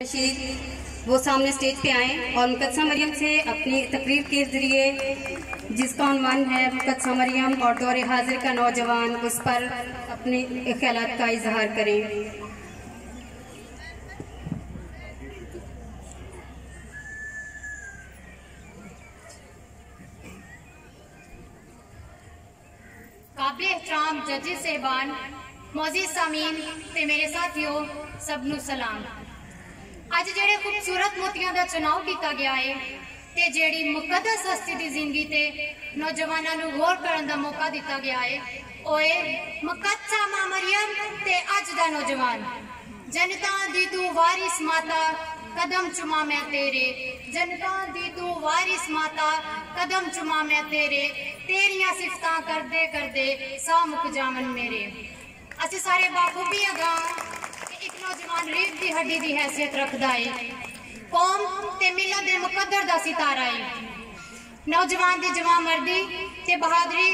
रशीद, वो सामने स्टेज पे आए और मुकदसा मरियम से अपनी तकरीर के ज़रिए, जिसका अनुमान है मुकदसा मरियम और दौरे हाजिर का नौजवान, उस पर अपने ख्याल का इजहार करें। काबिल एहतराम, जजिस एबान मोजी सामीन, ते मेरे साथियों, सबनू सलाम। ਅੱਜ ਜਿਹੜੇ ਖੂਬਸੂਰਤ ਮੋਤੀਆਂ ਦਾ ਚੁਣਾਵ ਕੀਤਾ ਗਿਆ ਹੈ ਤੇ ਜਿਹੜੀ ਮੁਕੱਦਸ ਹਸਤੀ ਦੀ ਜ਼ਿੰਦਗੀ ਤੇ ਨੌਜਵਾਨਾਂ ਨੂੰ ਗੌਰ ਕਰਨ ਦਾ ਮੌਕਾ ਦਿੱਤਾ ਗਿਆ ਹੈ ਓਏ ਮੁਕੱਦਸਾ ਮਾਂ ਮਰੀਮ ਤੇ ਅੱਜ ਦਾ ਨੌਜਵਾਨ। ਜਨਤਾ ਦੀ ਤੂੰ ਵਾਰਿਸ ਮਾਤਾ, ਕਦਮ ਚੁਮਾ ਮੈਂ ਤੇਰੇ। ਜਨਤਾ ਦੀ ਤੂੰ ਵਾਰਿਸ ਮਾਤਾ, ਕਦਮ ਚੁਮਾ ਮੈਂ ਤੇਰੇ। ਤੇਰੀਆਂ ਸਿਫਤਾਂ ਕਰਦੇ ਕਰਦੇ ਸਾਹ ਮੁਕ ਜਾਵਨ ਮੇਰੇ। ਅਸੀਂ ਸਾਰੇ ਬਾਖੂਬੀ ਅਗਾ ਕਿ ਨੌਜਵਾਨ ਰੀੜ ਦੀ ਹੱਡੀ ਦੀ ਹੈਸੀਅਤ ਰੱਖਦਾ ਏ ਕੌਮ ਤੇ ਮਿਲਤ ਦੇ ਮੁਕੱਦਰ ਦਾ ਸਿਤਾਰਾ ਏ ਨੌਜਵਾਨ ਦੀ ਜਵਾਨ ਮਰਦੀ ਤੇ ਬਹਾਦਰੀ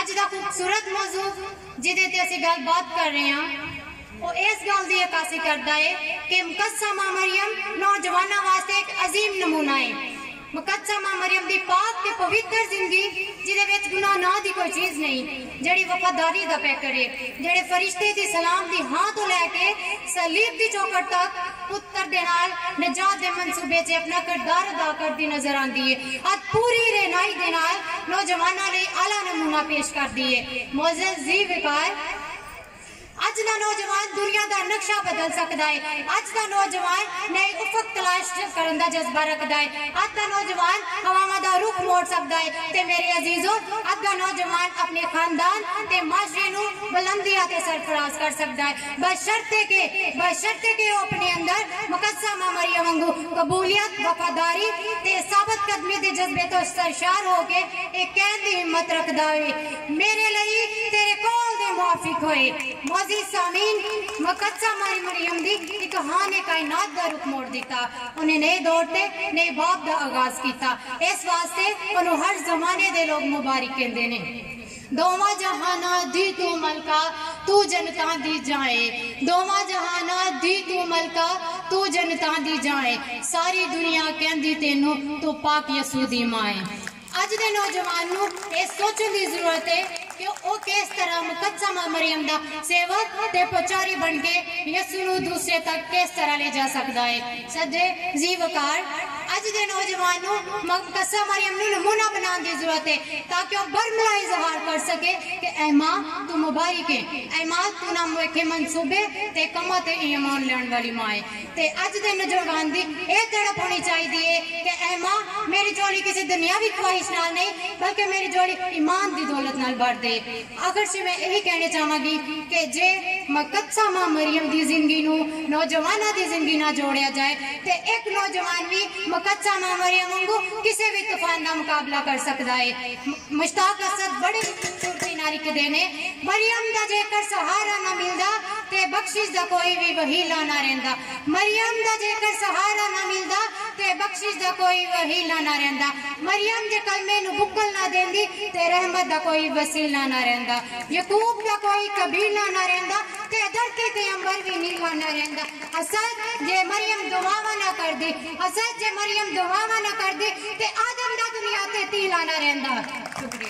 ਅੱਜ ਦਾ ਖੂਬਸੂਰਤ ਮੌਜੂ ਜਿਹਦੇ ਤੇ ਅਸੀਂ ਗੱਲਬਾਤ ਕਰ ਰਹੇ ਹਾਂ ਉਹ ਇਸ ਗੱਲ ਦੀ ਅਕਾਸੀ ਕਰਦਾ ਏ ਕਿ ਮੁਕੱਸਾ ਮਾਂ ਮਰੀਮ ਨੌਜਵਾਨਾਂ ਵਾਸਤੇ ਇੱਕ ਅਜ਼ੀਮ ਨਮੂਨਾ ਏ ਮੁਕੱਸਾ ਮਾਂ ਮਰੀਮ ਦੀ ਪਾਕ ਤੇ ਪਵਿੱਤਰ ਜ਼ਿੰਦਗੀ ਜਿਹਦੇ ਵਿੱਚ ਗੁਨਾਹ ਨਾ ਦੀ ਕੋਈ ਚੀਜ਼ ਨਹੀਂ ਜਿਹੜੀ ਵਫਾਦਾਰੀ ਦਾ ਪੈਕਰ ਏ ਜਿਹੜੇ ਫਰਿਸ਼ਤੇ ਦੀ ਸਲਾਮ ਦੀ ਹਾਂ ਤੋਂ ਲੈ ਕੇ ਸਲੀਬ ਦੀ ਚੌਕਟ ਤੱਕ ਪੁੱਤਰ ਦੇ ਨਾਲ ਨਜਾਤ ਦੇ ਮਨਸੂਬੇ 'ਚ ਆਪਣਾ ਕਿਰਦਾਰ ਅਦਾ ਕਰਦੀ ਨਜ਼ਰ ਆਂਦੀ ਏ ਅੱਜ ਪੂਰੀ ਰਹਿਨਾਈ ਦੇ ਨਾਲ ਨੌਜਵਾਨਾਂ ਲਈ ਆਲਾ ਨਮੂਨਾ ਪੇਸ਼ ਕਰਦੀ ਏ ਮੌਜ਼ਜ਼ ਜੀ ਵਿਕਾਰ ਅੱਜ ਦਾ ਨੌਜਵਾਨ ਦੁਨੀਆ ਦਾ ਨਕਸ਼ਾ ਬਦਲ ਸਕਦਾ ਹੈ ਅੱਜ ਦਾ ਨੌਜਵਾਨ ਨਏ ਉਫਕ ਤਲਾਸ਼ ਕਰਨ ਦਾ ਜਜ਼ਬਾ ਰੱਖਦਾ ਹੈ ਅੱਜ ਦਾ ਨੌਜਵਾਨ ਹਵਾਵਾਂ ਦਾ ਰੁਖ ਮੋੜ ਸਕਦਾ ਹੈ ਤੇ ਮੇਰੇ ਅਜ਼ੀਜ਼ੋ ਅੱਜ ਦਾ ਨੌਜਵਾਨ ਆਪਣੇ ਖਾਨਦਾਨ ਤੇ ਮਾਸ਼ਰੇ ਨੂੰ ਬੁਲੰਦੀਆਂ ਤੇ ਸਰਫਰਾਜ਼ ਕਰ ਸਕਦਾ ਹੈ ਬਸ਼ਰਤੇ ਕਿ ਬਸ਼ਰਤੇ ਕਿ ਉਹ ਆਪਣੇ ਅੰਦਰ ਮੁਕੱਸਾ ਮਾਂ ਮਰੀਮ ਵਾਂਗੂ ਕਬੂਲੀਅਤ ਵਫਾਦਾਰੀ ਤੇ ਸਾਬਤ ਕਦਮੀ ਦੇ ਜਜ਼ਬੇ ਤੋਂ ਸਰਸ਼ਾਰ ਹੋ ਕੇ ਇਹ ਕਹਿਣ ਦੀ ਹਿੰਮਤ ਰੱਖਦਾ ਹੋਵੇ ਮੇਰੇ ਲਈ हाँ ने मुआफिक होए मोजी सामीन मकदसा माई मरियम दी एक हाँ ने कायनात दा रुख मोड़ दिता। उन्हें नए दौर ते नए बाप दा आगाज़ कीता। इस वास्ते उन्हें हर जमाने दे लोग मुबारक कहंदे ने। दोवा जहाना दी तू मलका, तू जनता दी जाए। दोवा जहाना दी तू मलका, तू जनता दी जाए। सारी दुनिया कहंदी तेनू, तू पाक यसूदी माए। अज दे नौजवान नु ए की ज़रूरत है ਕਿ ਉਹ ਕਿਸ ਤਰ੍ਹਾਂ ਮੁਕੱਦਸਾ ਮਾਂ ਮਰੀਮ ਦਾ ਸੇਵਕ ਤੇ ਪੁਚਾਰੀ ਬਣ ਕੇ ਯਿਸੂ ਨੂੰ ਦੂਸਰੇ ਤੱਕ ਕਿਸ ਤਰ੍ਹਾਂ ਲੈ ਜਾ ਸਕਦਾ ਹੈ ਸਦੇ ਜੀ ਵਕਾਰ ਅੱਜ ਦੇ ਨੌਜਵਾਨ ਨੂੰ ਮੁਕੱਦਸਾ ਮਰੀਮ ਨੂੰ ਨਮੂਨਾ ਬਣਾਉਣ ਦੀ ਜ਼ਰੂਰਤ ਹੈ ਤਾਂ ਕਿ ਉਹ ਬਰਮਲਾ ਇਜ਼ਹਾਰ ਕਰ ਸਕੇ ਕਿ ਐ ਮਾਂ ਤੂੰ ਮੁਬਾਰਕ ਹੈ ਐ ਮਾਂ ਤੂੰ ਨਾ ਵੇਖੇ ਮਨਸੂਬੇ ਤੇ ਕੰਮਾਂ ਤੇ ਈਮਾਨ ਲੈਣ ਵਾਲੀ ਮਾਂ ਹੈ ਤੇ ਅੱਜ ਦੇ ਨੌਜਵਾਨ ਦੀ ਇਹ ਤੜਪ ਹੋਣੀ ਚਾਹੀਦੀ ਹੈ ਕਿ ਐ ਮਾਂ ਮੇਰੀ ਜੋੜੀ ਕਿਸੇ ਦੁਨਿਆਵੀ ਖਵਾਹਿਸ਼ ਨਾਲ ਨਹੀਂ ਬਲਕਿ ਮੇਰੀ ਜੋੜੀ ਈਮਾਨ ਦੀ ਦੌਲਤ ਨਾਲ ਭਰ ਦੇ ਆਖਰ ਸੇ ਮੈਂ ਇਹ ਕਹਿਣਾ ਚਾਹਾਂਗੀ ਕਿ ਜੇ ਮੁਕੱਦਸਾ ਮਾਂ ਮਰੀਮ ਦੀ ਜ਼ਿੰਦਗੀ ਨੂੰ ਨੌਜਵਾਨਾਂ ਦੀ ਜ਼ਿੰਦਗੀ ਨਾਲ ਜੋੜਿਆ ਜਾਏ ਤੇ ਇੱਕ ਨੌਜਵਾਨ ਵੀ ਮੁਕੱਦਸਾ ਮਾਂ ਮਰੀਮ ਵਾਂਗੂ ਕਿਸੇ ਵੀ ਤੂਫਾਨ ਦਾ ਮੁਕਾਬਲਾ ਕਰ ਸਕਦਾ ਹੈ ਮੁਸ਼ਤਾਕ ਅਸਦ ਬੜੇ ਖੂਬਸੂਰਤੀ ਨਾਲ ਲਿਖਦੇ ਨੇ ਮਰੀਮ ਦਾ ਜੇਕਰ ਸਹਾਰਾ ਨਾ ਮਿਲਦਾ ਤੇ ਬਖਸ਼ਿਸ਼ ਦਾ ਕੋਈ ਵੀ ਵਹੀਲਾ ਨਾ ਰਹਿੰਦਾ ਮਰੀਮ ਦਾ ਜੇਕਰ ਸਹਾਰਾ ਨਾ ਮਿਲਦਾ ਤੇ ਬਖਸ਼ਿਸ਼ ਦਾ ਕੋਈ ਵਹੀਲਾ ਨਾ ਰਹਿੰਦਾ ਮਰੀਮ ਦੇ ਕਲਮੇ ਨੂੰ ਬੁੱਕਲ ਨਾ ਦੇਂਦੀ ਤੇ ਰਹਿਮਤ ਦਾ ਕੋਈ ਵਸੀਲਾ ਨਾ ਰਹਿੰਦਾ ਯਕੂਬ ਦਾ ਕੋਈ ਕਬੀਲਾ ਨਾ ਰਹਿੰਦਾ ਤੇ ਧਰਤੀ ਤੇ ਅੰਬਰ ਵੀ ਨੀਲਾ ਨਾ ਰਹਿੰਦਾ ਅਸਲ ਜੇ ਮਰੀਮ ਦੁਆਵਾਂ ਨਾ ਕਰਦੀ ਅਸਲ ਜੇ ਮਰੀਮ ਦੁਆਵਾਂ ਨਾ ਕਰਦੀ ਤੇ ਆਦਮ ਦਾ ਦੁਨੀਆ ਤੇ ਤੀਲਾ ਨਾ ਰਹਿੰਦਾ